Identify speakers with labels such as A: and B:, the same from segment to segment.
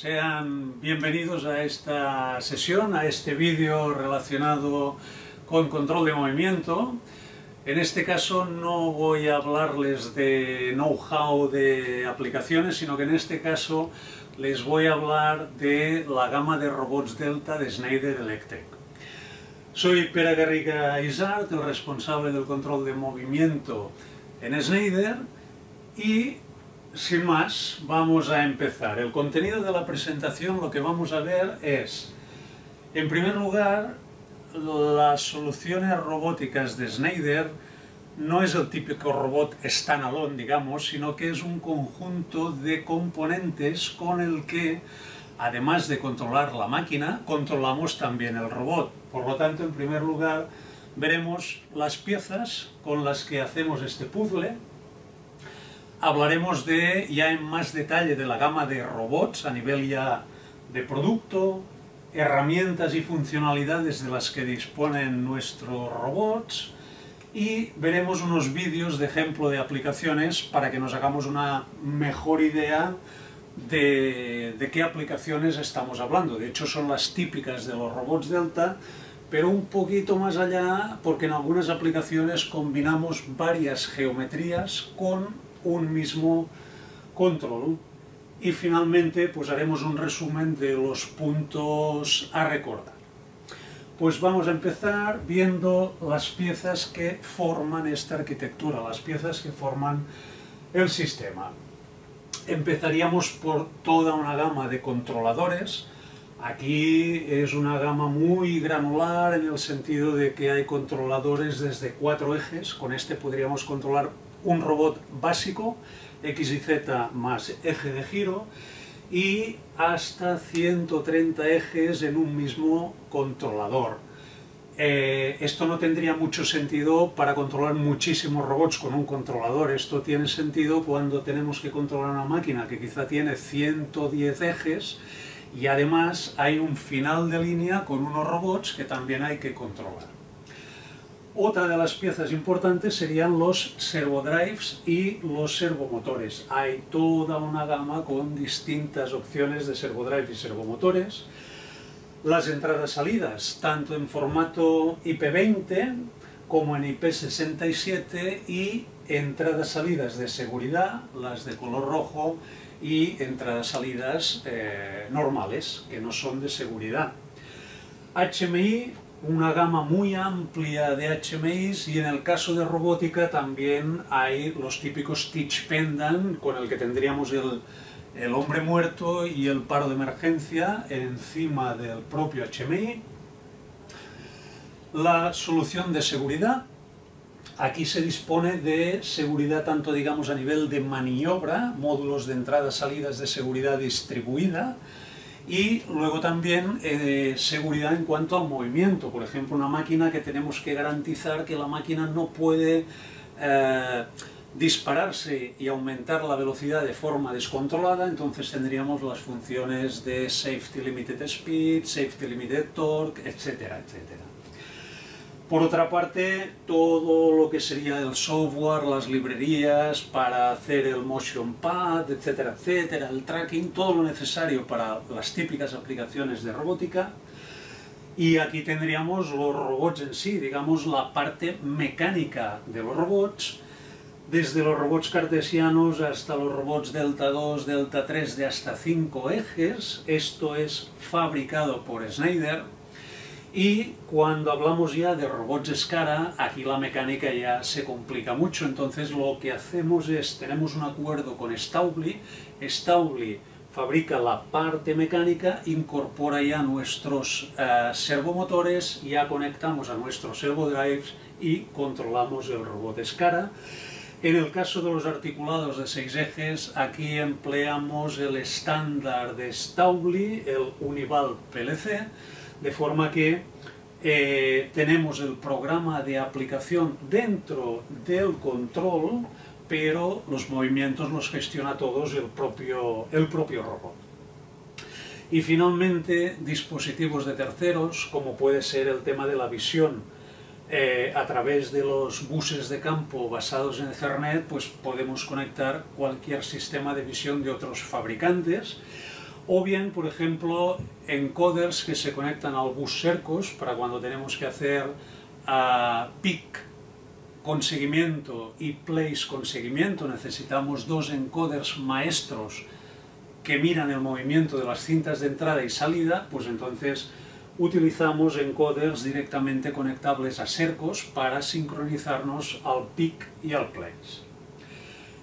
A: sean bienvenidos a esta sesión, a este vídeo relacionado con control de movimiento. En este caso no voy a hablarles de know-how de aplicaciones, sino que en este caso les voy a hablar de la gama de robots Delta de Schneider Electric. Soy Pere Garriga Isart, el responsable del control de movimiento en Schneider y sin más, vamos a empezar. El contenido de la presentación lo que vamos a ver es, en primer lugar, las soluciones robóticas de Schneider no es el típico robot standalone, digamos, sino que es un conjunto de componentes con el que, además de controlar la máquina, controlamos también el robot. Por lo tanto, en primer lugar, veremos las piezas con las que hacemos este puzzle, hablaremos de ya en más detalle de la gama de robots a nivel ya de producto, herramientas y funcionalidades de las que disponen nuestros robots y veremos unos vídeos de ejemplo de aplicaciones para que nos hagamos una mejor idea de, de qué aplicaciones estamos hablando. De hecho son las típicas de los robots Delta, pero un poquito más allá porque en algunas aplicaciones combinamos varias geometrías con un mismo control. Y finalmente pues haremos un resumen de los puntos a recordar. Pues vamos a empezar viendo las piezas que forman esta arquitectura, las piezas que forman el sistema. Empezaríamos por toda una gama de controladores. Aquí es una gama muy granular en el sentido de que hay controladores desde cuatro ejes. Con este podríamos controlar un robot básico, X y Z más eje de giro, y hasta 130 ejes en un mismo controlador. Eh, esto no tendría mucho sentido para controlar muchísimos robots con un controlador. Esto tiene sentido cuando tenemos que controlar una máquina que quizá tiene 110 ejes y además hay un final de línea con unos robots que también hay que controlar. Otra de las piezas importantes serían los servodrives y los servomotores. Hay toda una gama con distintas opciones de servodrives y servomotores. Las entradas-salidas, tanto en formato IP20 como en IP67 y entradas-salidas de seguridad, las de color rojo, y entradas-salidas eh, normales, que no son de seguridad. HMI una gama muy amplia de HMIs y en el caso de robótica también hay los típicos Teach Pendant con el que tendríamos el, el hombre muerto y el paro de emergencia encima del propio HMI. La solución de seguridad, aquí se dispone de seguridad tanto digamos a nivel de maniobra, módulos de entradas-salidas de seguridad distribuida, y luego también eh, seguridad en cuanto al movimiento, por ejemplo una máquina que tenemos que garantizar que la máquina no puede eh, dispararse y aumentar la velocidad de forma descontrolada, entonces tendríamos las funciones de Safety Limited Speed, Safety Limited Torque, etcétera, etcétera. Por otra parte, todo lo que sería el software, las librerías para hacer el motion pad, etcétera, etcétera, el tracking, todo lo necesario para las típicas aplicaciones de robótica. Y aquí tendríamos los robots en sí, digamos la parte mecánica de los robots, desde los robots cartesianos hasta los robots Delta 2, Delta 3 de hasta 5 ejes. Esto es fabricado por Schneider, y cuando hablamos ya de robots escara, aquí la mecánica ya se complica mucho, entonces lo que hacemos es, tenemos un acuerdo con Staubli, Staubli fabrica la parte mecánica, incorpora ya nuestros uh, servomotores, ya conectamos a nuestros servodrives y controlamos el robot escara. En el caso de los articulados de seis ejes, aquí empleamos el estándar de Staubli, el Unival PLC, de forma que eh, tenemos el programa de aplicación dentro del control, pero los movimientos los gestiona todos el propio, el propio robot. Y finalmente, dispositivos de terceros, como puede ser el tema de la visión eh, a través de los buses de campo basados en Ethernet, pues podemos conectar cualquier sistema de visión de otros fabricantes o bien, por ejemplo, encoders que se conectan al bus Cercos para cuando tenemos que hacer uh, peak con seguimiento y place con seguimiento, necesitamos dos encoders maestros que miran el movimiento de las cintas de entrada y salida, pues entonces utilizamos encoders directamente conectables a Cercos para sincronizarnos al peak y al place.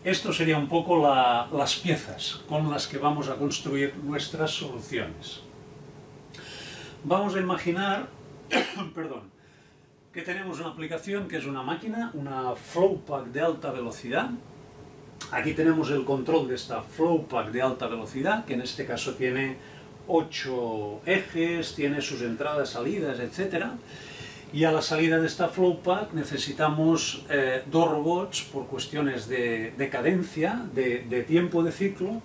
A: Esto sería un poco la, las piezas con las que vamos a construir nuestras soluciones. Vamos a imaginar, perdón, que tenemos una aplicación que es una máquina, una Flowpack de alta velocidad. Aquí tenemos el control de esta Flowpack de alta velocidad, que en este caso tiene 8 ejes, tiene sus entradas, salidas, etc. Y a la salida de esta Flowpack necesitamos eh, dos robots por cuestiones de, de cadencia, de, de tiempo de ciclo,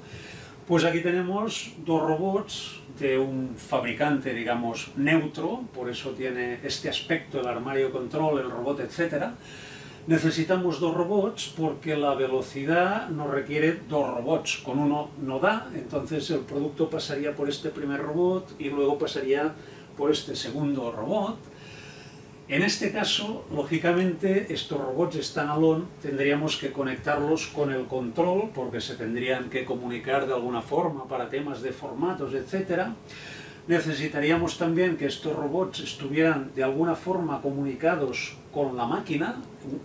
A: pues aquí tenemos dos robots de un fabricante, digamos, neutro, por eso tiene este aspecto, el armario control, el robot, etc. Necesitamos dos robots porque la velocidad nos requiere dos robots, con uno no da, entonces el producto pasaría por este primer robot y luego pasaría por este segundo robot, en este caso, lógicamente, estos robots standalone tendríamos que conectarlos con el control porque se tendrían que comunicar de alguna forma para temas de formatos, etc. Necesitaríamos también que estos robots estuvieran de alguna forma comunicados con la máquina,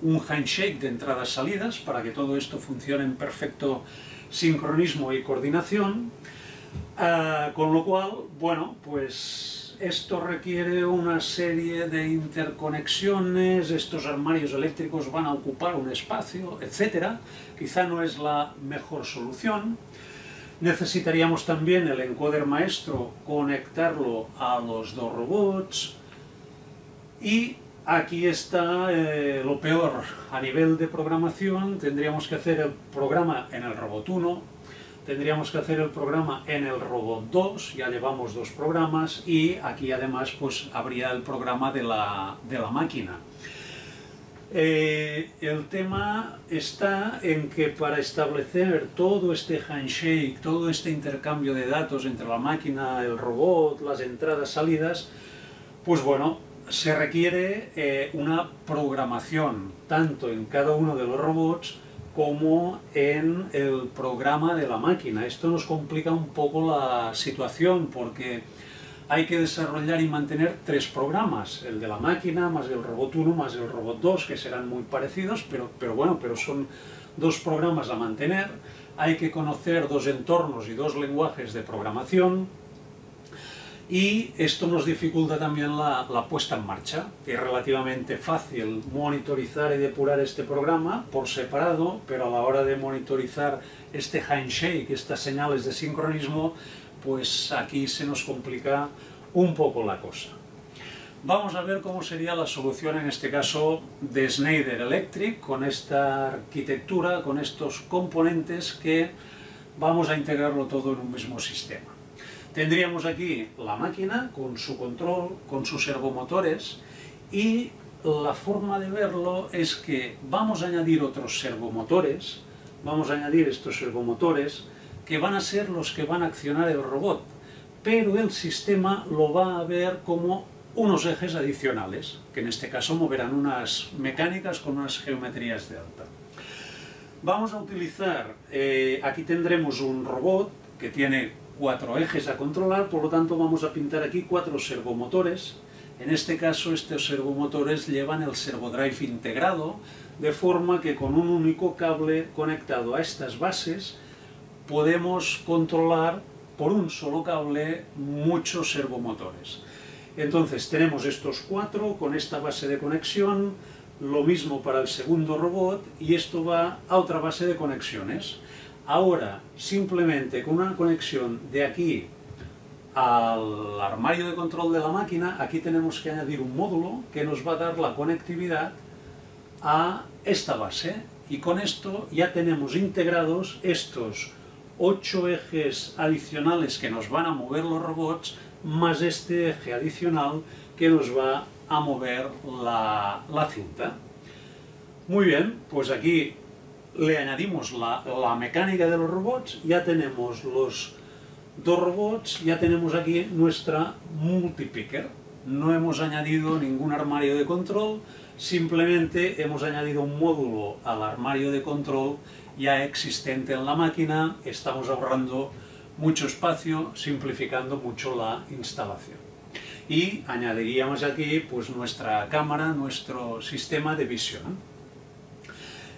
A: un handshake de entradas-salidas para que todo esto funcione en perfecto sincronismo y coordinación, uh, con lo cual, bueno, pues esto requiere una serie de interconexiones, estos armarios eléctricos van a ocupar un espacio, etc. Quizá no es la mejor solución. Necesitaríamos también el encoder maestro, conectarlo a los dos robots. Y aquí está eh, lo peor. A nivel de programación tendríamos que hacer el programa en el robot 1, tendríamos que hacer el programa en el robot 2, ya llevamos dos programas, y aquí además pues habría el programa de la, de la máquina. Eh, el tema está en que para establecer todo este handshake, todo este intercambio de datos entre la máquina, el robot, las entradas, salidas, pues bueno, se requiere eh, una programación, tanto en cada uno de los robots, como en el programa de la máquina. Esto nos complica un poco la situación porque hay que desarrollar y mantener tres programas, el de la máquina, más el robot 1, más el robot 2, que serán muy parecidos, pero, pero bueno, pero son dos programas a mantener. Hay que conocer dos entornos y dos lenguajes de programación, y esto nos dificulta también la, puesta en marcha. Es relativamente fácil monitorizar y depurar este programa por separado, pero a la hora de monitorizar este handshake, estas señales de sincronismo, pues aquí se nos complica un poco la cosa. Vamos a ver cómo sería la solución en este caso de Schneider Electric con esta arquitectura, con estos componentes que vamos a integrarlo todo en un mismo sistema. Tendríamos aquí la máquina con su control, con sus servomotores y la forma de verlo es que vamos a añadir otros servomotores, vamos a añadir estos servomotores que van a ser los que van a accionar el robot, pero el sistema lo va a ver como unos ejes adicionales, que en este caso moverán unas mecánicas con unas geometrías de alta. Vamos a utilizar, eh, aquí tendremos un robot que tiene cuatro ejes a controlar, por lo tanto vamos a pintar aquí cuatro servomotores. En este caso estos servomotores llevan el servodrive integrado, de forma que con un único cable conectado a estas bases podemos controlar por un solo cable muchos servomotores. Entonces tenemos estos cuatro con esta base de conexión, lo mismo para el segundo robot y esto va a otra base de conexiones. Ahora, simplemente con una conexión de aquí al armario de control de la máquina, aquí tenemos que añadir un módulo que nos va a dar la conectividad a esta base. Y con esto ya tenemos integrados estos ocho ejes adicionales que nos van a mover los robots, más este eje adicional que nos va a mover la, la cinta. Muy bien, pues aquí le añadimos la, mecánica de los robots, ya tenemos los dos robots, ya tenemos aquí nuestra multipicker. No hemos añadido ningún armario de control, simplemente hemos añadido un módulo al armario de control ya existente en la máquina, estamos ahorrando mucho espacio, simplificando mucho la instalación. Y añadiríamos aquí pues, nuestra cámara, nuestro sistema de visión.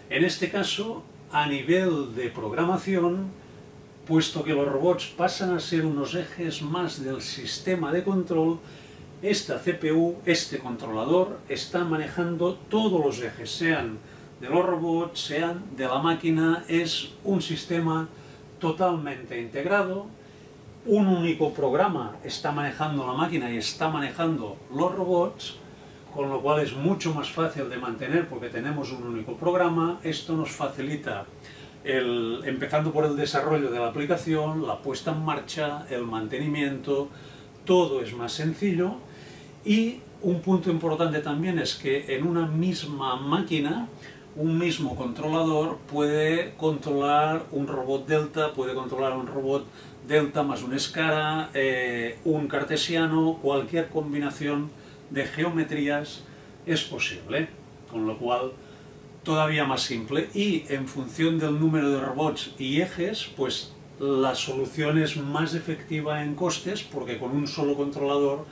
A: En este caso, a nivel de programación, puesto que los robots pasan a ser unos ejes más del sistema de control, esta CPU, este controlador, está manejando todos los ejes, sean de los robots, sean de la máquina, es un sistema totalmente integrado, un único programa está manejando la máquina y está manejando los robots, con lo cual es mucho más fácil de mantener porque tenemos un único programa, esto nos facilita el, empezando por el desarrollo de la aplicación, la puesta en marcha, el mantenimiento, todo es más sencillo. Y un punto importante también es que en una misma máquina un mismo controlador puede controlar un robot delta, puede controlar un robot delta más un escara, eh, un cartesiano, cualquier combinación de geometrías es posible, con lo cual todavía más simple y en función del número de robots y ejes, pues la solución es más efectiva en costes porque con un solo controlador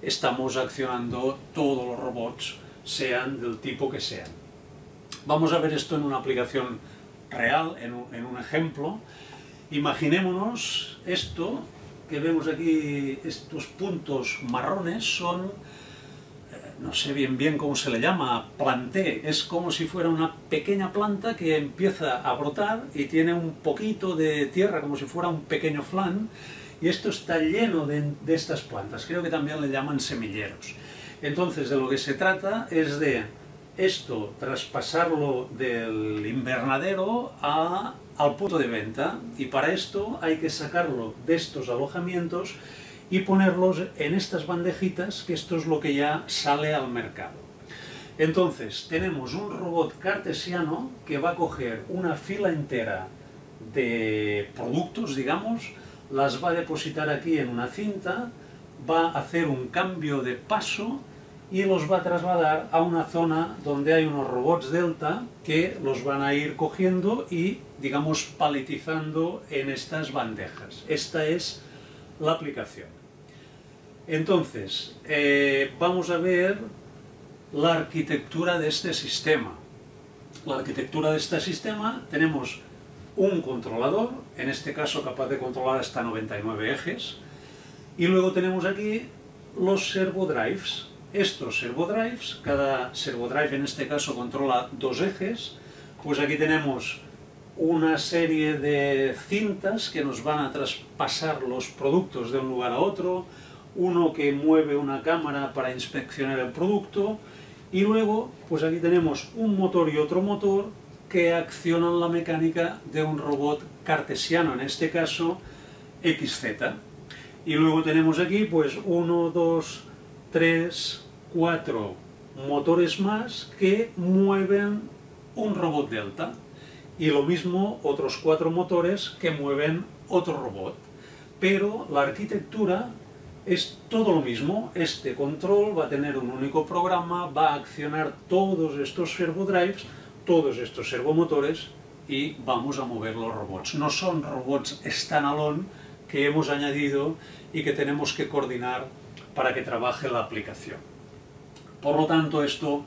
A: estamos accionando todos los robots, sean del tipo que sean. Vamos a ver esto en una aplicación real, en un, ejemplo. Imaginémonos esto que vemos aquí, estos puntos marrones son, no sé bien bien cómo se le llama, planté. Es como si fuera una pequeña planta que empieza a brotar y tiene un poquito de tierra, como si fuera un pequeño flan. Y esto está lleno de, estas plantas. Creo que también le llaman semilleros. Entonces, de lo que se trata es de esto traspasarlo del invernadero al punto de venta y para esto hay que sacarlo de estos alojamientos y ponerlos en estas bandejitas que esto es lo que ya sale al mercado. Entonces tenemos un robot cartesiano que va a coger una fila entera de productos, digamos, las va a depositar aquí en una cinta, va a hacer un cambio de paso y los va a trasladar a una zona donde hay unos robots Delta que los van a ir cogiendo y, digamos, paletizando en estas bandejas. Esta es la aplicación. Entonces, eh, vamos a ver la arquitectura de este sistema. La arquitectura de este sistema tenemos un controlador, en este caso capaz de controlar hasta 99 ejes, y luego tenemos aquí los servo drives, estos servodrives, cada servodrive en este caso controla dos ejes, pues aquí tenemos una serie de cintas que nos van a traspasar los productos de un lugar a otro, uno que mueve una cámara para inspeccionar el producto, y luego, pues aquí tenemos un motor y otro motor que accionan la mecánica de un robot cartesiano, en este caso XZ. Y luego tenemos aquí, pues, uno, dos, tres, cuatro motores más que mueven un robot Delta y lo mismo otros cuatro motores que mueven otro robot. Pero la arquitectura es todo lo mismo, este control va a tener un único programa, va a accionar todos estos servodrives, todos estos servomotores y vamos a mover los robots. No son robots standalone que hemos añadido y que tenemos que coordinar para que trabaje la aplicación. Por lo tanto, esto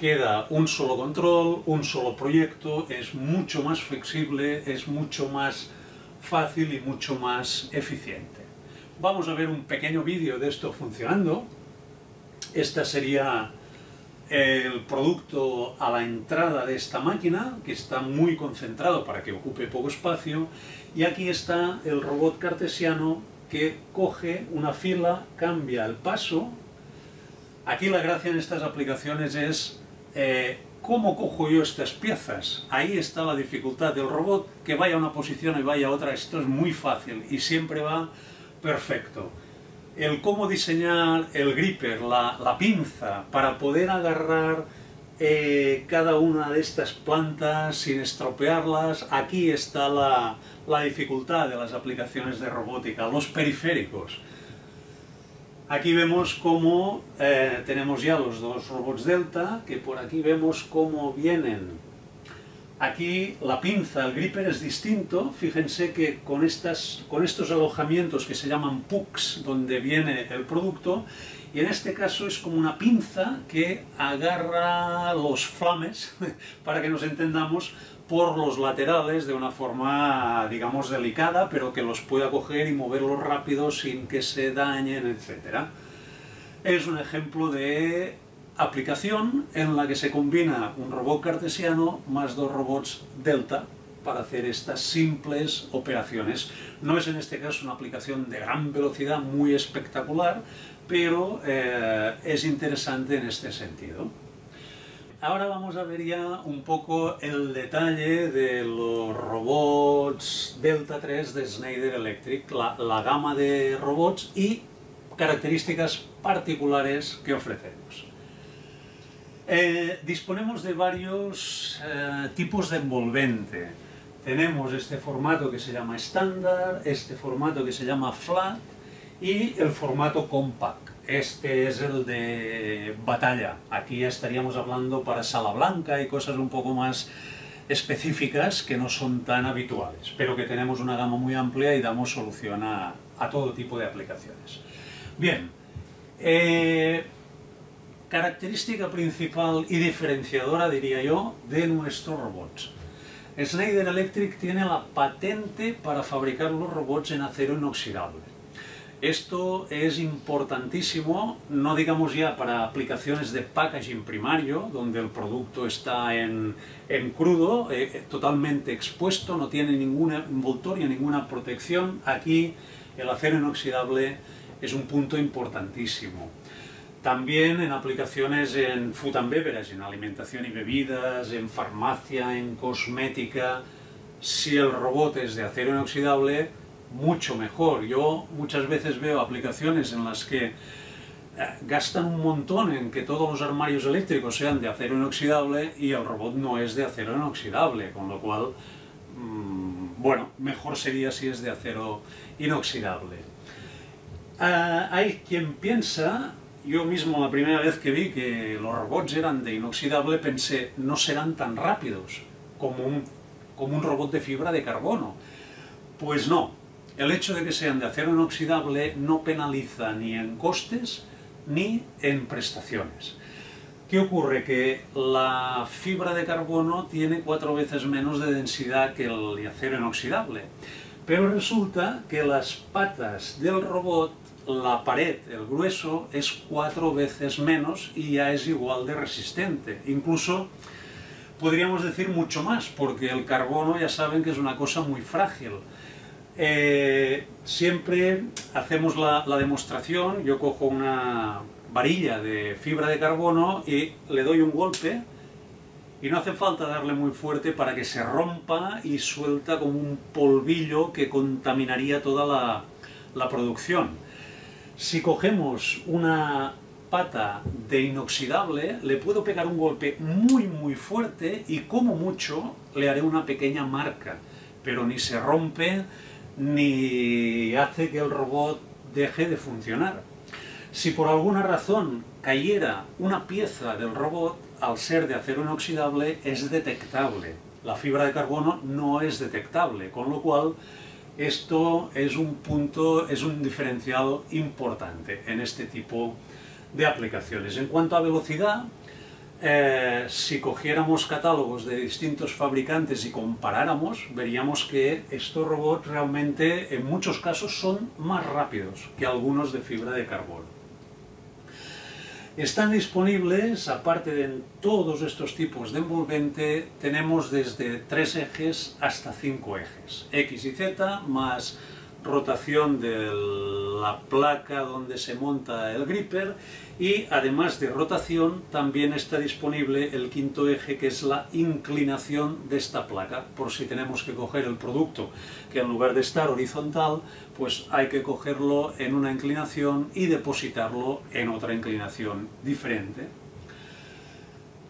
A: queda un solo control, un solo proyecto, es mucho más flexible, es mucho más fácil y mucho más eficiente. Vamos a ver un pequeño vídeo de esto funcionando. Este sería el producto a la entrada de esta máquina, que está muy concentrado para que ocupe poco espacio, y aquí está el robot cartesiano que coge una fila, cambia el paso. Aquí la gracia en estas aplicaciones es eh, cómo cojo yo estas piezas. Ahí está la dificultad del robot, que vaya a una posición y vaya a otra. Esto es muy fácil y siempre va perfecto. El cómo diseñar el gripper, la, la pinza, para poder agarrar eh, cada una de estas plantas sin estropearlas. Aquí está la, la dificultad de las aplicaciones de robótica, los periféricos. Aquí vemos cómo eh, tenemos ya los dos robots Delta, que por aquí vemos cómo vienen. Aquí la pinza, el gripper es distinto, fíjense que con, estas, con estos alojamientos que se llaman pucks, donde viene el producto, y en este caso es como una pinza que agarra los flames, para que nos entendamos, por los laterales de una forma, digamos, delicada, pero que los pueda coger y moverlos rápido sin que se dañen, etc. Es un ejemplo de aplicación en la que se combina un robot cartesiano más dos robots delta para hacer estas simples operaciones. No es en este caso una aplicación de gran velocidad muy espectacular, pero eh, es interesante en este sentido. Ahora vamos a ver ya un poco el detalle de los robots Delta 3 de Schneider Electric, la, gama de robots y características particulares que ofrecemos. Eh, disponemos de varios eh, tipos de envolvente. Tenemos este formato que se llama estándar, este formato que se llama flat y el formato compact. Este es el de batalla. Aquí estaríamos hablando para sala blanca y cosas un poco más específicas que no son tan habituales, pero que tenemos una gama muy amplia y damos solución a, todo tipo de aplicaciones. Bien, eh, característica principal y diferenciadora, diría yo, de nuestros robots. Schneider Electric tiene la patente para fabricar los robots en acero inoxidable. Esto es importantísimo, no digamos ya para aplicaciones de packaging primario, donde el producto está en, crudo, eh, eh, totalmente expuesto, no tiene ninguna envoltoria, ninguna protección. Aquí el acero inoxidable es un punto importantísimo. También en aplicaciones en food and beverage, en alimentación y bebidas, en farmacia, en cosmética, si el robot es de acero inoxidable, mucho mejor. Yo muchas veces veo aplicaciones en las que eh, gastan un montón en que todos los armarios eléctricos sean de acero inoxidable y el robot no es de acero inoxidable, con lo cual, mm, bueno, mejor sería si es de acero inoxidable. Ah, hay quien piensa, yo mismo la primera vez que vi que los robots eran de inoxidable pensé, no serán tan rápidos como un, como un robot de fibra de carbono. Pues no, el hecho de que sean de acero inoxidable no penaliza ni en costes ni en prestaciones. ¿Qué ocurre? Que la fibra de carbono tiene cuatro veces menos de densidad que el acero inoxidable, pero resulta que las patas del robot, la pared, el grueso, es cuatro veces menos y ya es igual de resistente. Incluso podríamos decir mucho más, porque el carbono ya saben que es una cosa muy frágil. Eh, siempre hacemos la, demostración, yo cojo una varilla de fibra de carbono y le doy un golpe y no hace falta darle muy fuerte para que se rompa y suelta como un polvillo que contaminaría toda la, la producción. Si cogemos una pata de inoxidable, le puedo pegar un golpe muy muy fuerte y como mucho le haré una pequeña marca, pero ni se rompe, ni hace que el robot deje de funcionar. Si por alguna razón cayera una pieza del robot, al ser de acero inoxidable, es detectable. La fibra de carbono no es detectable, con lo cual esto es un punto, es un diferencial importante en este tipo de aplicaciones. En cuanto a velocidad, eh, si cogiéramos catálogos de distintos fabricantes y comparáramos, veríamos que estos robots realmente en muchos casos son más rápidos que algunos de fibra de carbono. Están disponibles, aparte de todos estos tipos de envolvente, tenemos desde tres ejes hasta cinco ejes, X y Z, más rotación de la placa donde se monta el gripper y además de rotación también está disponible el quinto eje que es la inclinación de esta placa por si tenemos que coger el producto que en lugar de estar horizontal pues hay que cogerlo en una inclinación y depositarlo en otra inclinación diferente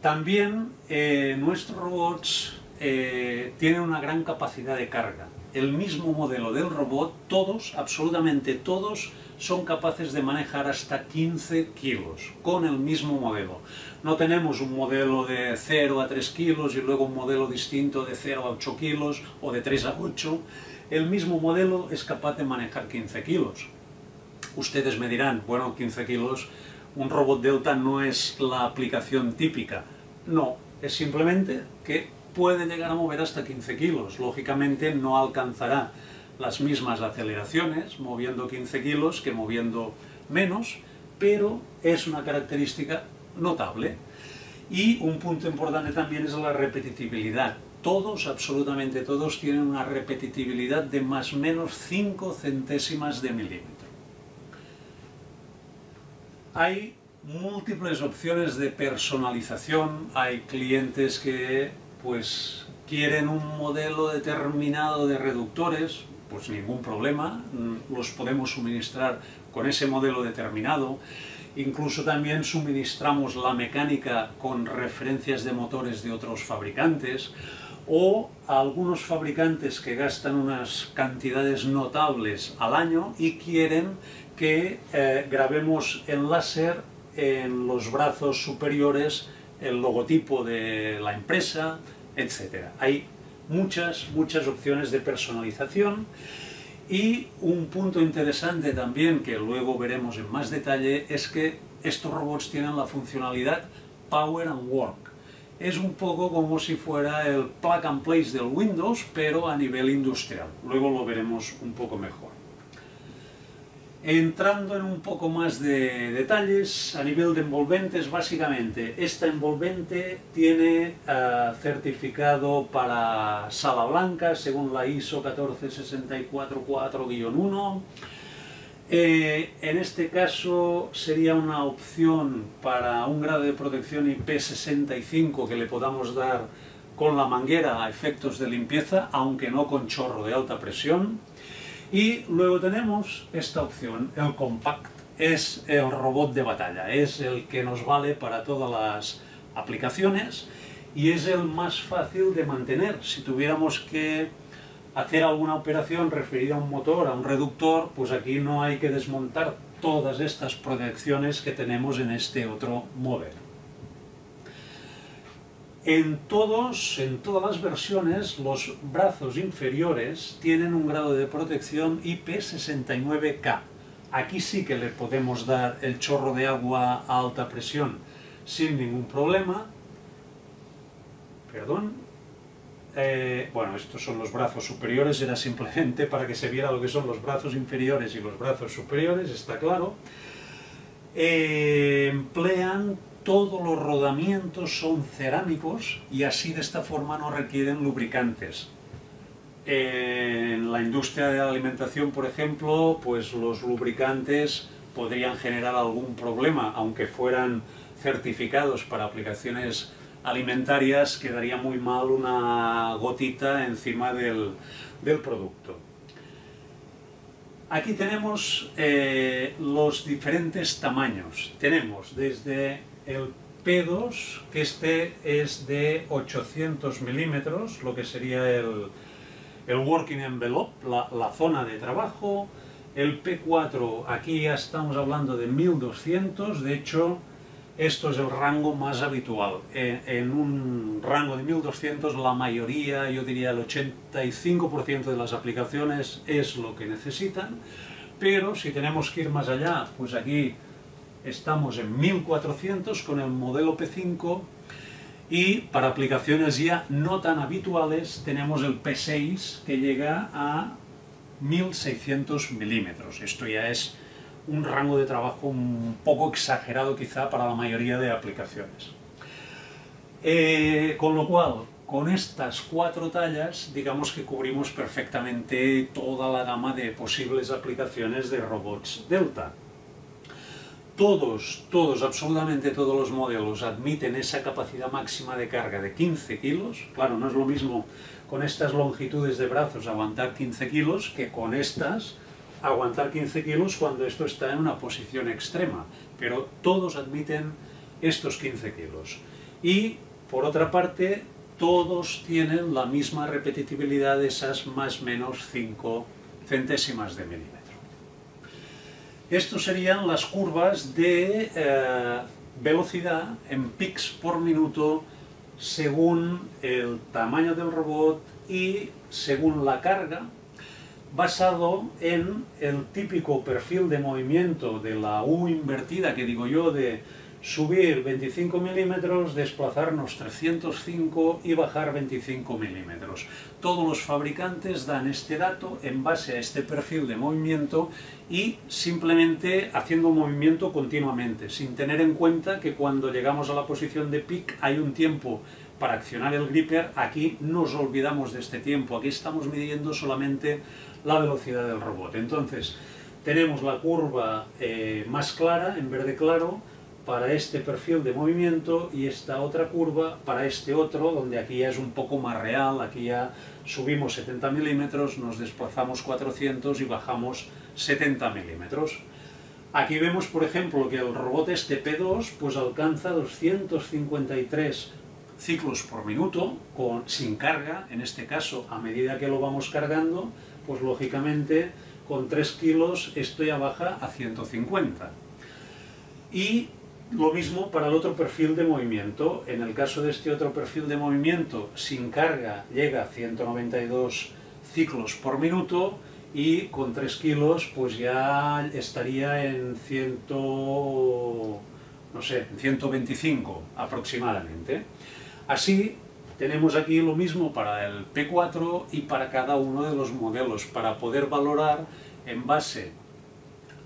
A: También eh, nuestros robots eh, tienen una gran capacidad de carga. El mismo modelo del robot, todos, absolutamente todos, son capaces de manejar hasta 15 kilos con el mismo modelo. No tenemos un modelo de 0 a 3 kilos y luego un modelo distinto de 0 a 8 kilos o de 3 a 8. El mismo modelo es capaz de manejar 15 kilos. Ustedes me dirán, bueno, 15 kilos, un robot Delta no es la aplicación típica. No, es simplemente que puede llegar a mover hasta 15 kilos. Lógicamente no alcanzará las mismas aceleraciones moviendo 15 kilos que moviendo menos, pero es una característica notable. Y un punto importante también es la repetitividad. Todos, absolutamente todos, tienen una repetitividad de más o menos 5 centésimas de milímetro. Hay múltiples opciones de personalización. Hay clientes que pues quieren un modelo determinado de reductores, pues ningún problema, mm, los podemos suministrar con ese modelo determinado. Incluso también suministramos la mecánica con referencias de motores de otros fabricantes o a algunos fabricantes que gastan unas cantidades notables al año y quieren que eh, grabemos en láser en los brazos superiores el logotipo de la empresa, etc. Hay muchas, muchas opciones de personalización y un punto interesante también que luego veremos en más detalle es que estos robots tienen la funcionalidad Power and Work. Es un poco como si fuera el plug and place del Windows, pero a nivel industrial. Luego lo veremos un poco mejor. Entrando en un poco más de detalles, a nivel de envolventes, básicamente, esta envolvente tiene uh, certificado para sala blanca, según la ISO 14644-1. Eh, en este caso sería una opción para un grado de protección IP65 que le podamos dar con la manguera a efectos de limpieza, aunque no con chorro de alta presión. Y luego tenemos esta opción, el Compact. Es el robot de batalla, es el que nos vale para todas las aplicaciones y es el más fácil de mantener. Si tuviéramos que hacer alguna operación referida a un motor, a un reductor, pues aquí no hay que desmontar todas estas protecciones que tenemos en este otro modelo. En, todos, en todas las versiones, los brazos inferiores tienen un grado de protección IP69K. Aquí sí que le podemos dar el chorro de agua a alta presión sin ningún problema. Perdón. Eh, bueno, estos son los brazos superiores, era simplemente para que se viera lo que son los brazos inferiores y los brazos superiores, está claro. Eh, emplean todos los rodamientos son cerámicos y así de esta forma no requieren lubricantes. En la industria de la alimentación, por ejemplo, pues los lubricantes podrían generar algún problema, aunque fueran certificados para aplicaciones alimentarias, quedaría muy mal una gotita encima del, producto. Aquí tenemos eh, los diferentes tamaños. Tenemos desde el P2, que este es de 800 milímetros, lo que sería el, el working envelope, la, la, zona de trabajo. El P4, aquí ya estamos hablando de 1200, de hecho, esto es el rango más habitual. En, en un rango de 1200, la mayoría, yo diría el 85% de las aplicaciones es lo que necesitan, pero si tenemos que ir más allá, pues aquí estamos en 1400 con el modelo P5 y para aplicaciones ya no tan habituales tenemos el P6 que llega a 1600 milímetros. Esto ya es un rango de trabajo un poco exagerado quizá para la mayoría de aplicaciones. Eh, con lo cual, con estas cuatro tallas, digamos que cubrimos perfectamente toda la gama de posibles aplicaciones de robots Delta todos, todos, absolutamente todos los modelos admiten esa capacidad máxima de carga de 15 kilos. Claro, no es lo mismo con estas longitudes de brazos aguantar 15 kilos que con estas aguantar 15 kilos cuando esto está en una posición extrema. Pero todos admiten estos 15 kilos. Y por otra parte, todos tienen la misma repetitividad de esas más o menos 5 centésimas de milímetro. Estos serían las curvas de eh, velocidad en pics por minuto según el tamaño del robot y según la carga, basado en el típico perfil de movimiento de la U invertida que digo yo de subir 25 milímetros, desplazarnos 305 y bajar 25 milímetros. Todos los fabricantes dan este dato en base a este perfil de movimiento y simplemente haciendo movimiento continuamente, sin tener en cuenta que cuando llegamos a la posición de peak hay un tiempo para accionar el gripper, aquí nos olvidamos de este tiempo, aquí estamos midiendo solamente la velocidad del robot. Entonces, tenemos la curva eh, más clara, en verde claro, para este perfil de movimiento y esta otra curva para este otro, donde aquí ya es un poco más real, aquí ya subimos 70 milímetros, nos desplazamos 400 y bajamos 70 milímetros. Aquí vemos, por ejemplo, que el robot este P2 pues alcanza 253 ciclos por minuto, sin carga, en este caso, a medida que lo vamos cargando, pues lógicamente con 3 kilos esto ya baja a 150. Y lo mismo para el otro perfil de movimiento. En el caso de este otro perfil de movimiento, sin carga llega a 192 ciclos por minuto y con 3 kilos pues ya estaría en 100, no sé, 125 aproximadamente. Así tenemos aquí lo mismo para el P4 y para cada uno de los modelos para poder valorar en base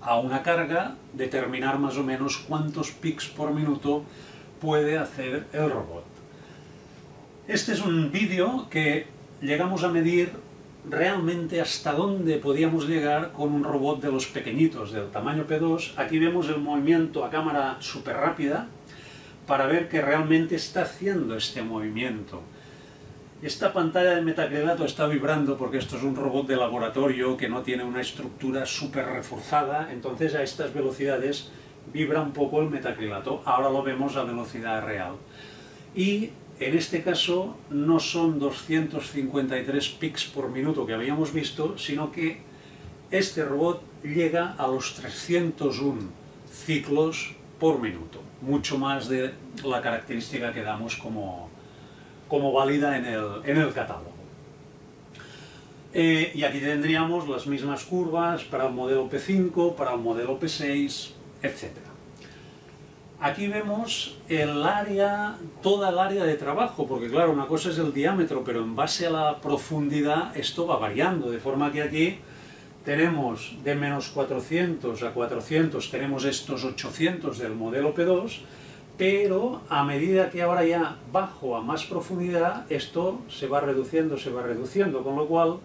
A: a una carga, determinar más o menos cuántos pics por minuto puede hacer el robot. Este es un vídeo que llegamos a medir realmente hasta dónde podíamos llegar con un robot de los pequeñitos, del tamaño P2. Aquí vemos el movimiento a cámara súper rápida para ver que realmente está haciendo este movimiento. Esta pantalla de metacrilato está vibrando porque esto es un robot de laboratorio que no tiene una estructura súper reforzada, entonces a estas velocidades vibra un poco el metacrilato. Ahora lo vemos a velocidad real. Y en este caso no son 253 pics por minuto que habíamos visto, sino que este robot llega a los 301 ciclos por minuto, mucho más de la característica que damos como, como válida en el, en el catálogo. Eh, y aquí tendríamos las mismas curvas para el modelo P5, para el modelo P6, etc. Aquí vemos el área, toda el área de trabajo, porque claro, una cosa es el diámetro, pero en base a la profundidad esto va variando, de forma que aquí tenemos de menos 400 a 400, tenemos estos 800 del modelo P2, pero a medida que ahora ya bajo a más profundidad, esto se va reduciendo, se va reduciendo, con lo cual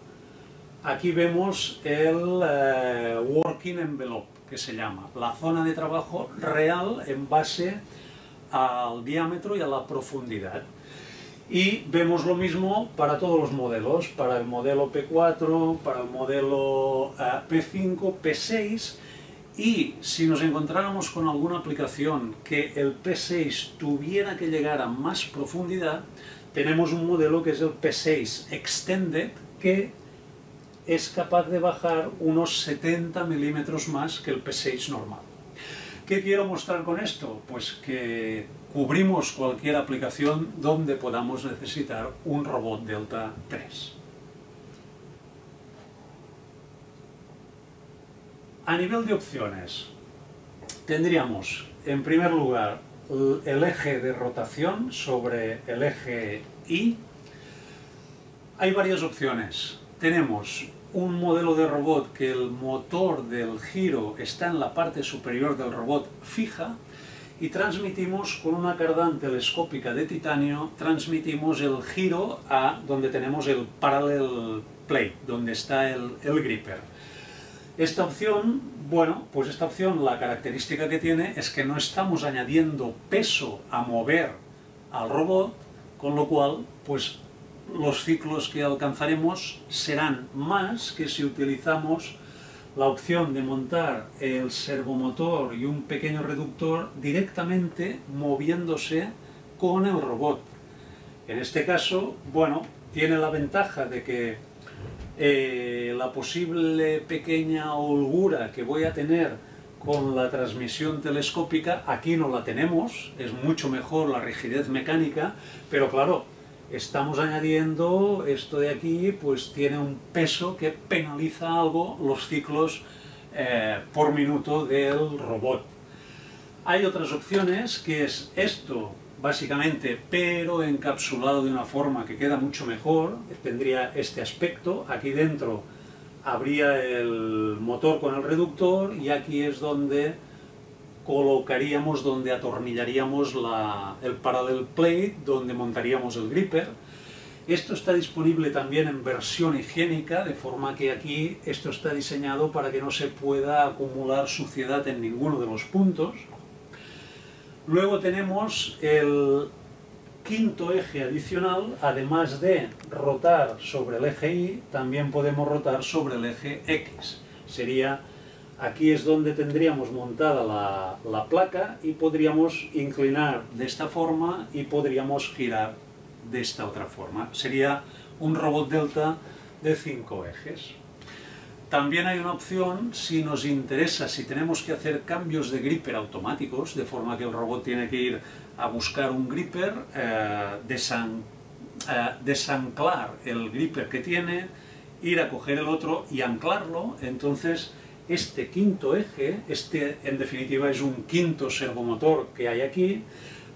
A: aquí vemos el eh, working envelope, que se llama, la zona de trabajo real en base al diámetro y a la profundidad. Y vemos lo mismo para todos los modelos, para el modelo P4, para el modelo eh, P5, P6, y si nos encontráramos con alguna aplicación que el P6 tuviera que llegar a más profundidad, tenemos un modelo que es el P6 Extended que es capaz de bajar unos 70 milímetros más que el P6 normal. ¿Qué quiero mostrar con esto? Pues que cubrimos cualquier aplicación donde podamos necesitar un robot Delta 3. A nivel de opciones, tendríamos en primer lugar el eje de rotación sobre el eje Y. Hay varias opciones. Tenemos un modelo de robot que el motor del giro está en la parte superior del robot fija y transmitimos con una cardan telescópica de titanio, transmitimos el giro a donde tenemos el parallel plate, donde está el, el gripper. Esta opción, bueno, pues esta opción la característica que tiene es que no estamos añadiendo peso a mover al robot, con lo cual, pues los ciclos que alcanzaremos serán más que si utilizamos la opción de montar el servomotor y un pequeño reductor directamente moviéndose con el robot. En este caso, bueno, tiene la ventaja de que eh, la posible pequeña holgura que voy a tener con la transmisión telescópica, aquí no la tenemos, es mucho mejor la rigidez mecánica, pero claro, estamos añadiendo esto de aquí, pues tiene un peso que penaliza algo los ciclos eh, por minuto del robot. Hay otras opciones, que es esto, básicamente, pero encapsulado de una forma que queda mucho mejor, tendría este aspecto, aquí dentro habría el motor con el reductor y aquí es donde colocaríamos, donde atornillaríamos el parallel plate, donde montaríamos el gripper. Esto está disponible también en versión higiénica, de forma que aquí esto está diseñado para que no se pueda acumular suciedad en ninguno de los puntos. Luego tenemos el quinto eje adicional, además de rotar sobre el eje Y, también podemos rotar sobre el eje X. Sería, aquí es donde tendríamos montada la, la placa y podríamos inclinar de esta forma y podríamos girar de esta otra forma. Sería un robot delta de cinco ejes. También hay una opción si nos interesa, si tenemos que hacer cambios de gripper automáticos, de forma que el robot tiene que ir a buscar un gripper, eh, eh, desanclar el gripper que tiene, ir a coger el otro y anclarlo, entonces este quinto eje, este en definitiva es un quinto servomotor que hay aquí,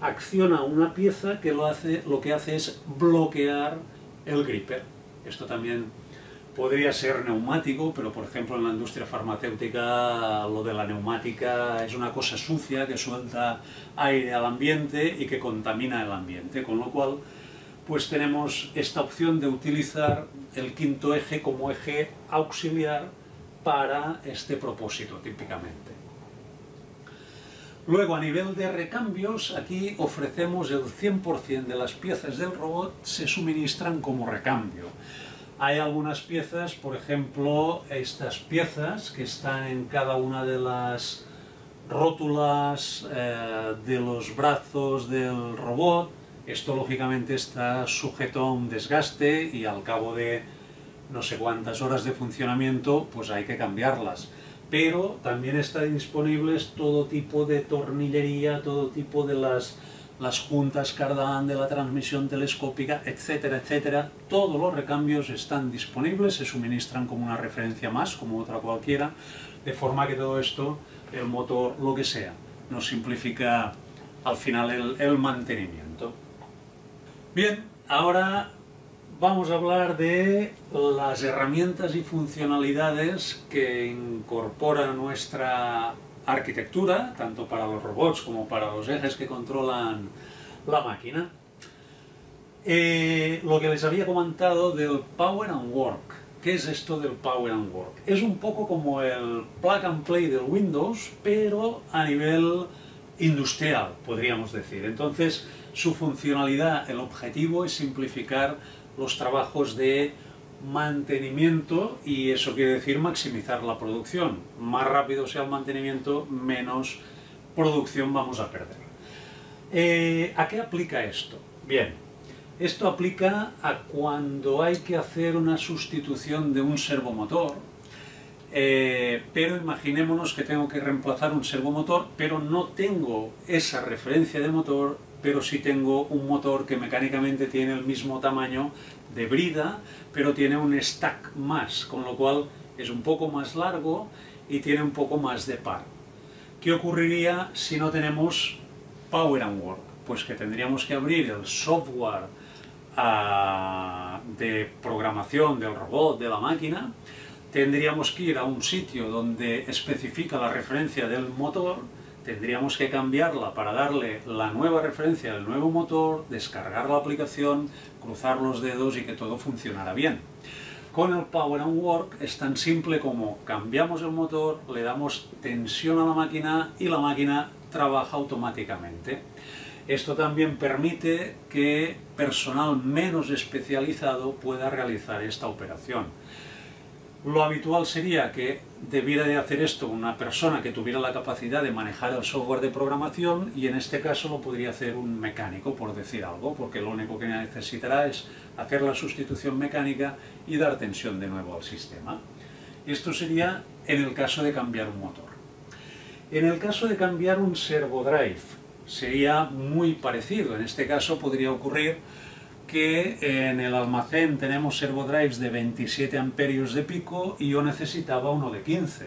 A: acciona una pieza que lo, hace, lo que hace es bloquear el gripper. Esto también podría ser neumático, pero por ejemplo en la industria farmacéutica lo de la neumática es una cosa sucia que suelta aire al ambiente y que contamina el ambiente, con lo cual pues tenemos esta opción de utilizar el quinto eje como eje auxiliar para este propósito típicamente. Luego a nivel de recambios, aquí ofrecemos el 100% de las piezas del robot se suministran como recambio. Hay algunas piezas, por ejemplo, estas piezas que están en cada una de las rótulas eh, de los brazos del robot. Esto lógicamente está sujeto a un desgaste y al cabo de no sé cuántas horas de funcionamiento pues hay que cambiarlas. Pero también están disponibles todo tipo de tornillería, todo tipo de las las juntas Cardan de la transmisión telescópica, etcétera, etcétera. Todos los recambios están disponibles, se suministran como una referencia más, como otra cualquiera, de forma que todo esto, el motor, lo que sea, nos simplifica al final el, el mantenimiento. Bien, ahora vamos a hablar de las herramientas y funcionalidades que incorpora nuestra arquitectura, tanto para los robots como para los ejes que controlan la máquina. Eh, lo que les había comentado del Power and Work. ¿Qué es esto del Power and Work? Es un poco como el plug and play del Windows, pero a nivel industrial, podríamos decir. Entonces, su funcionalidad, el objetivo es simplificar los trabajos de mantenimiento y eso quiere decir maximizar la producción. Más rápido sea el mantenimiento, menos producción vamos a perder. Eh, ¿A qué aplica esto? Bien, esto aplica a cuando hay que hacer una sustitución de un servomotor, eh, pero imaginémonos que tengo que reemplazar un servomotor, pero no tengo esa referencia de motor, pero sí tengo un motor que mecánicamente tiene el mismo tamaño de brida, pero tiene un stack más, con lo cual es un poco más largo y tiene un poco más de par. ¿Qué ocurriría si no tenemos Power and Work? Pues que tendríamos que abrir el software ah, de programación del robot, de la máquina, tendríamos que ir a un sitio donde especifica la referencia del motor, tendríamos que cambiarla para darle la nueva referencia del nuevo motor, descargar la aplicación, cruzar los dedos y que todo funcionara bien. Con el Power and Work es tan simple como cambiamos el motor, le damos tensión a la máquina y la máquina trabaja automáticamente. Esto también permite que personal menos especializado pueda realizar esta operación. Lo habitual sería que debiera de hacer esto una persona que tuviera la capacidad de manejar el software de programación y en este caso lo podría hacer un mecánico, por decir algo, porque lo único que necesitará es hacer la sustitución mecánica y dar tensión de nuevo al sistema. Esto sería en el caso de cambiar un motor. En el caso de cambiar un servodrive, sería muy parecido. En este caso podría ocurrir que en el almacén tenemos servodrives de 27 amperios de pico y yo necesitaba uno de 15.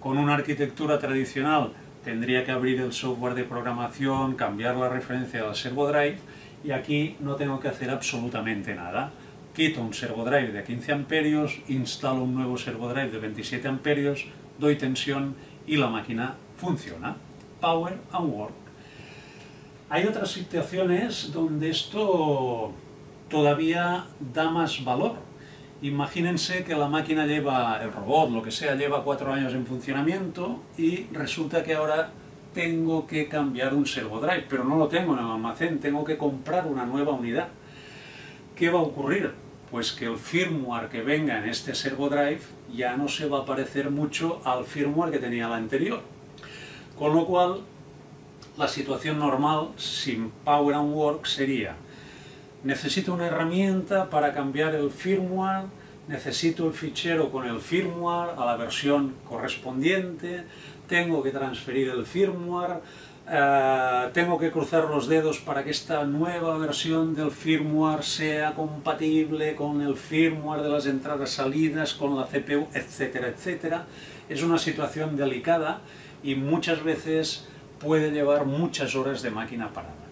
A: Con una arquitectura tradicional tendría que abrir el software de programación, cambiar la referencia al servodrive y aquí no tengo que hacer absolutamente nada. Quito un servodrive de 15 amperios, instalo un nuevo servodrive de 27 amperios, doy tensión y la máquina funciona. Power and work. Hay otras situaciones donde esto todavía da más valor. Imagínense que la máquina lleva, el robot, lo que sea, lleva cuatro años en funcionamiento y resulta que ahora tengo que cambiar un servodrive, pero no lo tengo en el almacén, tengo que comprar una nueva unidad. ¿Qué va a ocurrir? Pues que el firmware que venga en este servodrive ya no se va a parecer mucho al firmware que tenía la anterior. Con lo cual, la situación normal sin Power and Work sería necesito una herramienta para cambiar el firmware, necesito el fichero con el firmware a la versión correspondiente, tengo que transferir el firmware, eh, tengo que cruzar los dedos para que esta nueva versión del firmware sea compatible con el firmware de las entradas salidas, con la CPU, etcétera, etcétera. Es una situación delicada y muchas veces puede llevar muchas horas de máquina parada.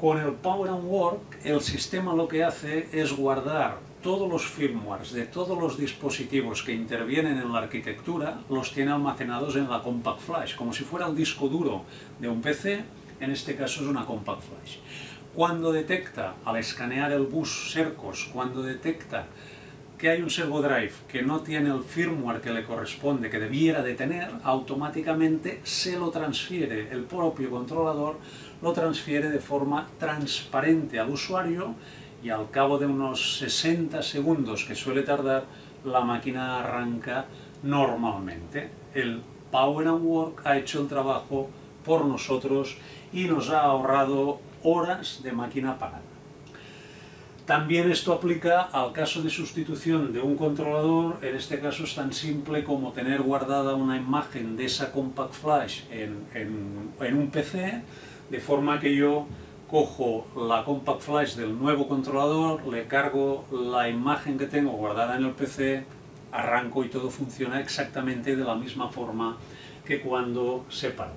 A: Con el Power and Work, el sistema lo que hace es guardar todos los firmwares de todos los dispositivos que intervienen en la arquitectura, los tiene almacenados en la Compact Flash, como si fuera el disco duro de un PC, en este caso es una Compact Flash. Cuando detecta, al escanear el bus Sercos, cuando detecta que hay un servo drive que no tiene el firmware que le corresponde, que debiera de tener, automáticamente se lo transfiere el propio controlador, lo transfiere de forma transparente al usuario y al cabo de unos 60 segundos que suele tardar, la máquina arranca normalmente. El Power and Work ha hecho el trabajo por nosotros y nos ha ahorrado horas de máquina parada. También esto aplica al caso de sustitución de un controlador, en este caso es tan simple como tener guardada una imagen de esa Compact Flash en, un PC, de forma que yo cojo la Compact Flash del nuevo controlador, le cargo la imagen que tengo guardada en el PC, arranco y todo funciona exactamente de la misma forma que cuando se paró.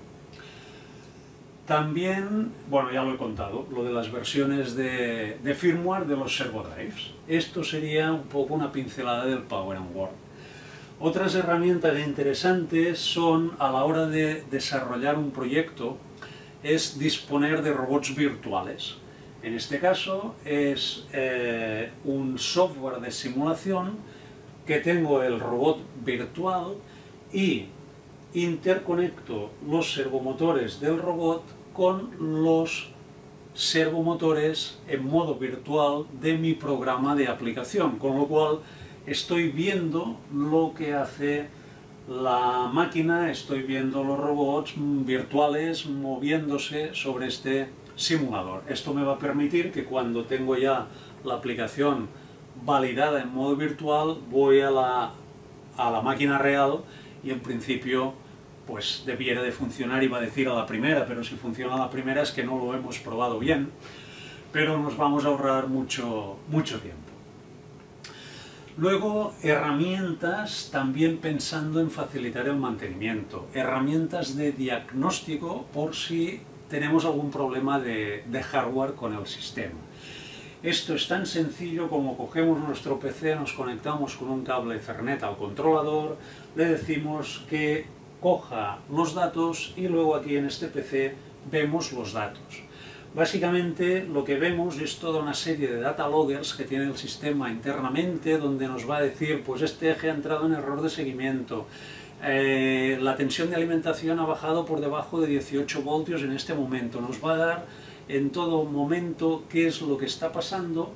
A: También, bueno, ya lo he contado, lo de las versiones de, firmware de los servodrives. Esto sería un poco una pincelada del Power and Work. Otras herramientas interesantes son, a la hora de desarrollar un proyecto, es disponer de robots virtuales. En este caso es eh, un software de simulación que tengo el robot virtual y interconecto los servomotores del robot con los servomotores en modo virtual de mi programa de aplicación, con lo cual estoy viendo lo que hace la máquina, estoy viendo los robots virtuales moviéndose sobre este simulador. Esto me va a permitir que cuando tengo ya la aplicación validada en modo virtual, voy a la, a la máquina real y en principio pues debiera de funcionar, iba a decir a la primera, pero si funciona a la primera es que no lo hemos probado bien, pero nos vamos a ahorrar mucho, mucho tiempo. Luego, herramientas también pensando en facilitar el mantenimiento, herramientas de diagnóstico por si tenemos algún problema de, hardware con el sistema. Esto es tan sencillo como cogemos nuestro PC, nos conectamos con un cable Ethernet al controlador, le decimos que coja los datos y luego aquí en este PC vemos los datos. Básicamente lo que vemos es toda una serie de data loggers que tiene el sistema internamente donde nos va a decir pues este eje ha entrado en error de seguimiento, eh, la tensión de alimentación ha bajado por debajo de 18 voltios en este momento, nos va a dar en todo momento qué es lo que está pasando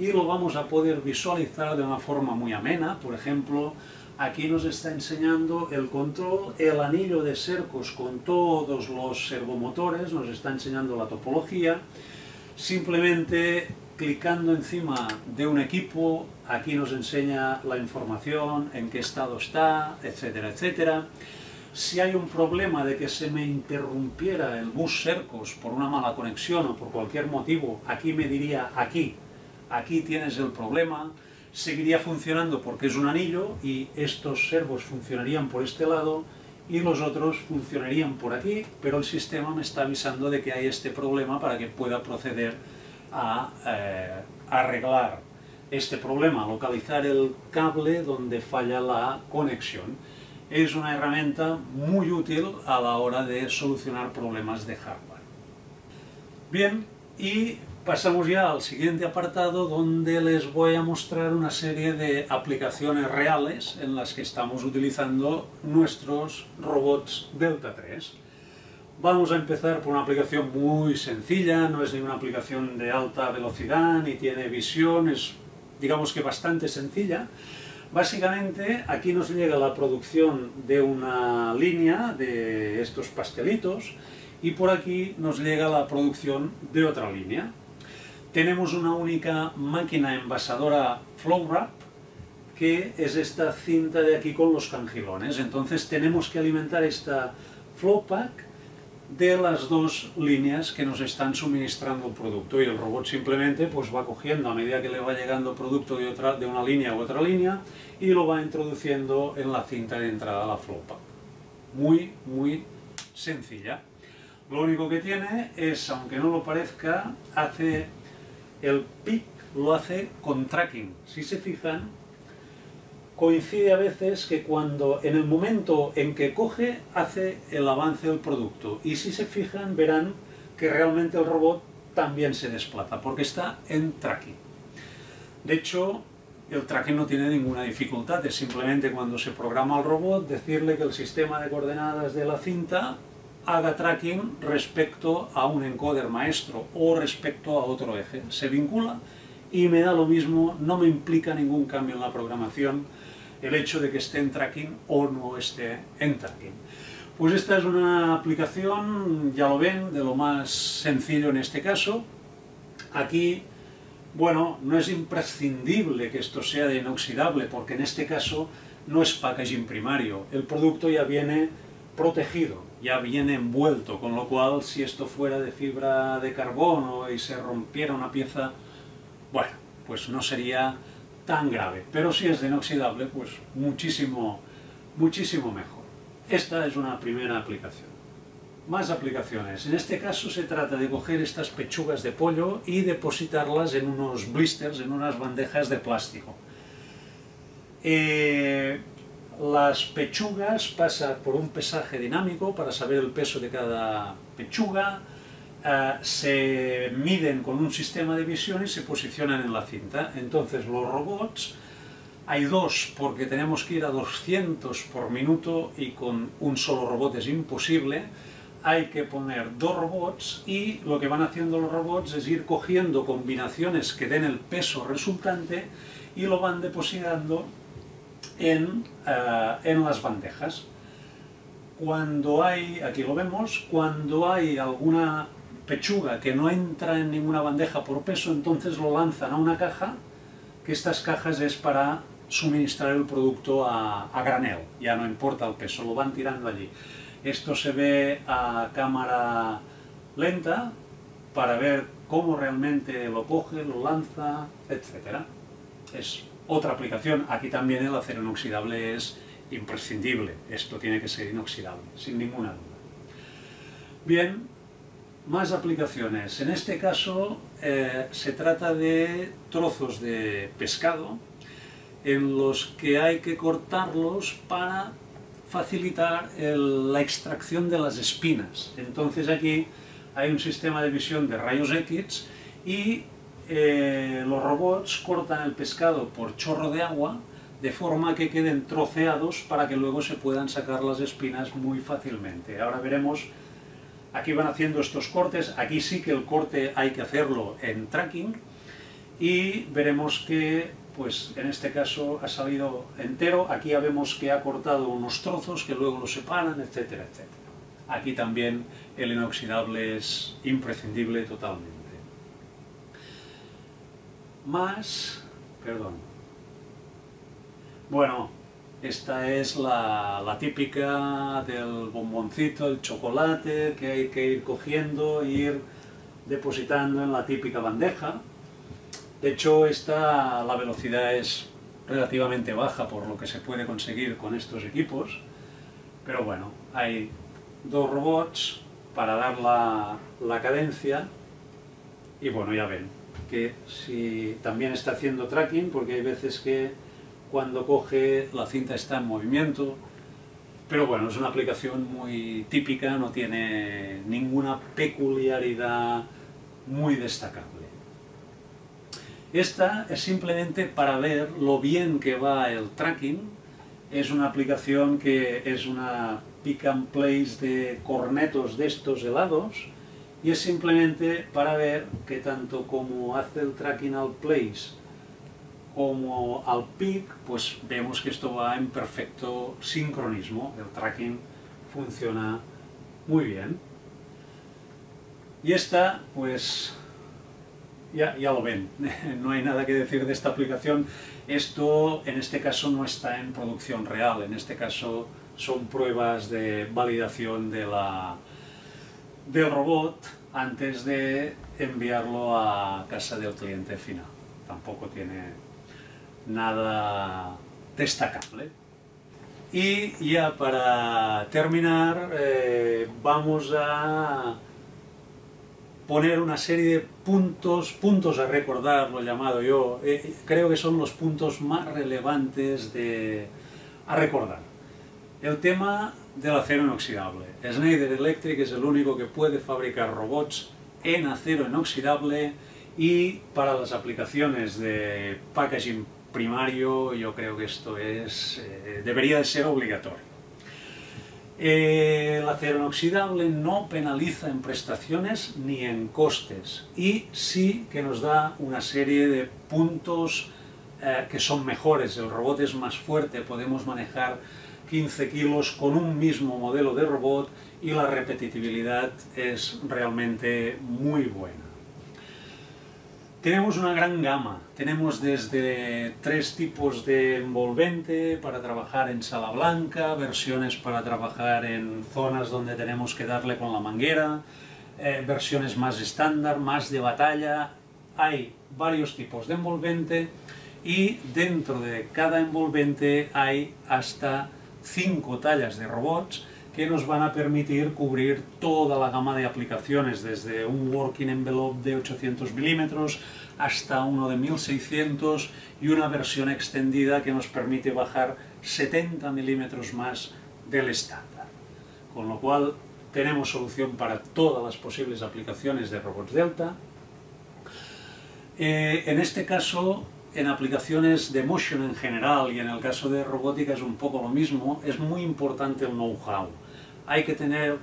A: y lo vamos a poder visualizar de una forma muy amena. Por ejemplo, aquí nos está enseñando el control, el anillo de cercos con todos los servomotores, nos está enseñando la topología. Simplemente clicando encima de un equipo, aquí nos enseña la información, en qué estado está, etcétera, etcétera. Si hay un problema de que se me interrumpiera el bus Cercos por una mala conexión o por cualquier motivo, aquí me diría aquí, aquí tienes el problema, seguiría funcionando porque es un anillo y estos servos funcionarían por este lado y los otros funcionarían por aquí, pero el sistema me está avisando de que hay este problema para que pueda proceder a eh, arreglar este problema, localizar el cable donde falla la conexión. Es una herramienta muy útil a la hora de solucionar problemas de hardware. Bien, y pasamos ya al siguiente apartado donde les voy a mostrar una serie de aplicaciones reales en las que estamos utilizando nuestros robots Delta 3. Vamos a empezar por una aplicación muy sencilla, no es ni una aplicación de alta velocidad, ni tiene visión, es digamos que bastante sencilla. Básicamente aquí nos llega la producción de una línea de estos pastelitos y por aquí nos llega la producción de otra línea. Tenemos una única máquina envasadora Flow Wrap que es esta cinta de aquí con los cangilones. Entonces tenemos que alimentar esta Flow Pack de las dos líneas que nos están suministrando el producto y el robot simplemente pues va cogiendo a medida que le va llegando producto de, de una línea u otra línea y lo va introduciendo en la cinta de entrada a la flopa. Muy, muy sencilla. Lo único que tiene es, aunque no lo parezca, hace el pic lo hace con tracking. Si se fijan, coincide a veces que cuando en el momento en que coge hace el avance del producto y si se fijan verán que realmente el robot también se desplaza porque está en tracking. De hecho, el tracking no tiene ninguna dificultad, es simplemente cuando se programa el robot decirle que el sistema de coordenadas de la cinta haga tracking respecto a un encoder maestro o respecto a otro eje. Se vincula y me da lo mismo, no me implica ningún cambio en la programación el hecho de que esté en tracking o no esté en tracking. Pues esta es una aplicación, ya lo ven, de lo más sencillo en este caso. Aquí, bueno, no es imprescindible que esto sea de inoxidable, porque en este caso no es packaging primario. El producto ya viene protegido, ya viene envuelto, con lo cual si esto fuera de fibra de carbono y se rompiera una pieza, bueno, pues no sería tan grave. Pero si es de inoxidable, pues muchísimo, muchísimo mejor. Esta es una primera aplicación. Más aplicaciones. En este caso se trata de coger estas pechugas de pollo y depositarlas en unos blisters, en unas bandejas de plástico. Eh, las pechugas pasan por un pesaje dinámico para saber el peso de cada pechuga, eh, se miden con un sistema de visión y se posicionan en la cinta. Entonces los robots, hay dos porque tenemos que ir a 200 por minuto y con un solo robot es imposible, hay que poner dos robots y lo que van haciendo los robots es ir cogiendo combinaciones que den el peso resultante y lo van depositando en, eh, en las bandejas. Cuando hay, aquí lo vemos, cuando hay alguna pechuga que no entra en ninguna bandeja por peso, entonces lo lanzan a una caja, que estas cajas es para suministrar el producto a, a, granel, ya no importa el peso, lo van tirando allí. Esto se ve a cámara lenta para ver cómo realmente lo coge, lo lanza, etc. Es otra aplicación. Aquí también el acero inoxidable es imprescindible. Esto tiene que ser inoxidable, sin ninguna duda. Bien, más aplicaciones. En este caso eh, se trata de trozos de pescado en los que hay que cortarlos para facilitar la extracción de las espinas. Entonces aquí hay un sistema de visión de rayos X y eh, los robots cortan el pescado por chorro de agua de forma que queden troceados para que luego se puedan sacar las espinas muy fácilmente. Ahora veremos Aquí van haciendo estos cortes, aquí sí que el corte hay que hacerlo en tracking y veremos que pues en este caso ha salido entero, aquí ya vemos que ha cortado unos trozos que luego lo separan, etcétera, etcétera. Aquí también el inoxidable es imprescindible totalmente. Más, perdón. Bueno, esta es la, típica del bomboncito, el chocolate que hay que ir cogiendo e ir depositando en la típica bandeja. De hecho, esta, la velocidad es relativamente baja por lo que se puede conseguir con estos equipos, pero bueno, hay dos robots para dar la, la cadencia y bueno, ya ven que si también está haciendo tracking, porque hay veces que cuando coge la cinta está en movimiento, pero bueno, es una aplicación muy típica, no tiene ninguna peculiaridad muy destacable. Esta es simplemente para ver lo bien que va el tracking. Es una aplicación que es una pick and place de cornetos de estos helados y es simplemente para ver que tanto como hace el tracking al place como al pick, pues vemos que esto va en perfecto sincronismo, el tracking funciona muy bien. Y esta, pues ya, ya lo ven, no hay nada que decir de esta aplicación. Esto en este caso no está en producción real, en este caso son pruebas de validación de la, del robot antes de enviarlo a casa del cliente final. Tampoco tiene nada destacable. Y ya para terminar, eh, vamos a poner una serie de puntos, puntos a recordar, lo llamado yo, eh, creo que son los puntos más relevantes de, a recordar. El tema del acero inoxidable. Schneider Electric es el único que puede fabricar robots en acero inoxidable y para las aplicaciones de packaging primario yo creo que esto es, eh, debería de ser obligatorio. El acero inoxidable no penaliza en prestaciones ni en costes y sí que nos da una serie de puntos eh, que son mejores. El robot es más fuerte, podemos manejar 15 kilos con un mismo modelo de robot y la repetitividad es realmente muy buena. Tenemos una gran gama, tenemos desde tres tipos de envolvente para trabajar en sala blanca, versiones para trabajar en zonas donde tenemos que darle con la manguera, eh, versiones más estándar, más de batalla, hay varios tipos de envolvente y dentro de cada envolvente hay hasta cinco tallas de robots que nos van a permitir cubrir toda la gama de aplicaciones, desde un working envelope de 800 milímetros hasta uno de 1600 y una versión extendida que nos permite bajar 70 milímetros más del estándar. Con lo cual tenemos solución para todas las posibles aplicaciones de robots Delta. Eh, en este caso en aplicaciones de motion en general y en el caso de robótica es un poco lo mismo, es muy importante el know-how. Hay que tener,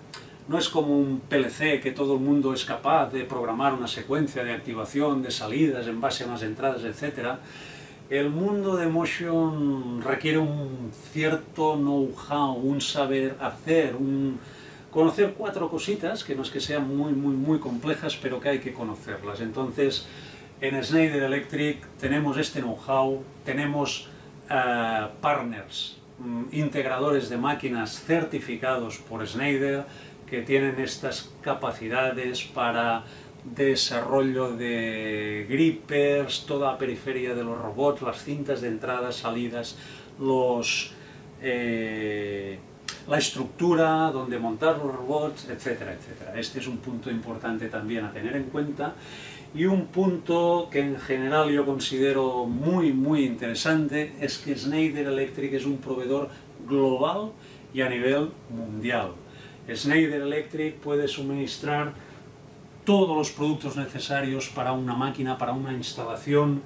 A: no es como un PLC que todo el mundo es capaz de programar una secuencia de activación, de salidas en base a unas entradas, etc. El mundo de motion requiere un cierto know-how, un saber hacer, un conocer cuatro cositas, que no es que sean muy, muy, muy complejas, pero que hay que conocerlas. Entonces, en Schneider Electric tenemos este know-how, tenemos uh, partners, um, integradores de máquinas certificados por Schneider que tienen estas capacidades para desarrollo de grippers, toda la periferia de los robots, las cintas de entradas, salidas, los, eh, la estructura donde montar los robots, etcétera, etcétera. Este es un punto importante también a tener en cuenta y un punto que en general yo considero muy, muy interesante es que Schneider Electric es un proveedor global y a nivel mundial. Schneider Electric puede suministrar todos los productos necesarios para una máquina, para una instalación,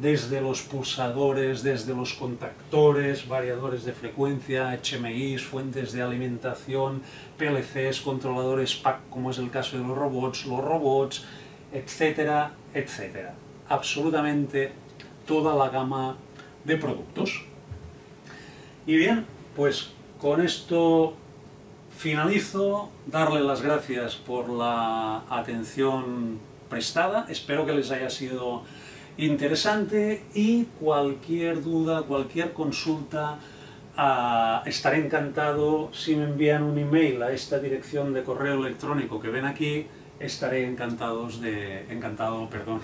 A: desde los pulsadores, desde los contactores, variadores de frecuencia, HMIs, fuentes de alimentación, PLCs, controladores PAC, como es el caso de los robots, los robots, etcétera, etcétera. absolutamente toda la gama de productos. Y bien, pues con esto finalizo, darle las gracias por la atención prestada, espero que les haya sido interesante y cualquier duda, cualquier consulta, ah, estaré encantado si me envían un email a esta dirección de correo electrónico que ven aquí, estaré encantados de, encantado perdón,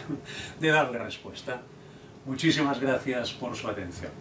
A: de darle respuesta. Muchísimas gracias por su atención.